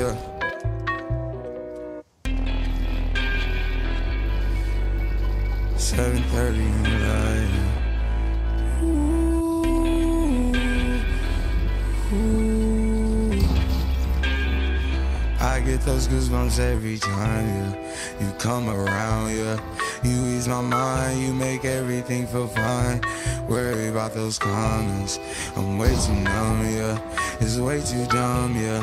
Yeah. Seven thirty in the light. Ooh, ooh. I get those goosebumps every time, yeah. You come around, yeah. You ease my mind, you make everything feel fine. Worry about those comments. I'm way too numb, yeah. It's way too dumb, yeah.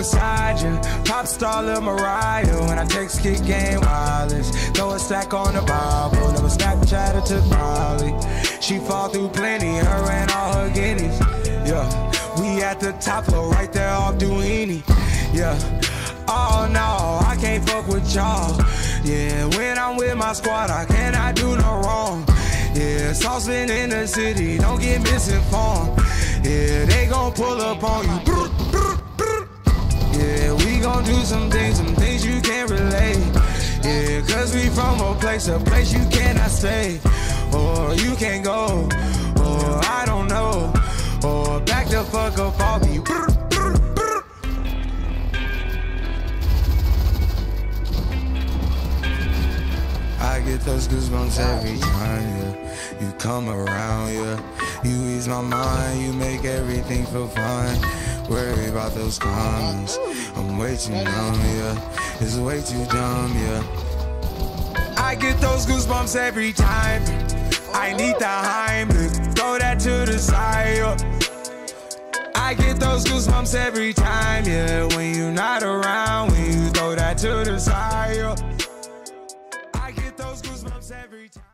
Beside you, pop star Lil Mariah. When I text kick game wireless, throw a stack on the Bible. Never Snapchat or took Molly. She fall through plenty, her and all her guineas. Yeah, we at the top floor, right there off Duini. Yeah. Oh no, I can't fuck with y'all. Yeah, when I'm with my squad, I cannot do no wrong. Yeah, saucepan in the city, don't get misinformed. Yeah, they gon' pull up on you. Place, a place you cannot stay. Or you can't go, or I don't know. Or back the fuck up brr, brr. I get those goosebumps every time, yeah. You come around, yeah. You ease my mind, you make everything feel fine. Worry about those comments. I'm way too numb, yeah. It's way too dumb, yeah. I get those goosebumps every time. I need the Heimlich, throw that to the side. I get those goosebumps every time, yeah. When you're not around, when you throw that to the side. I get those goosebumps every time.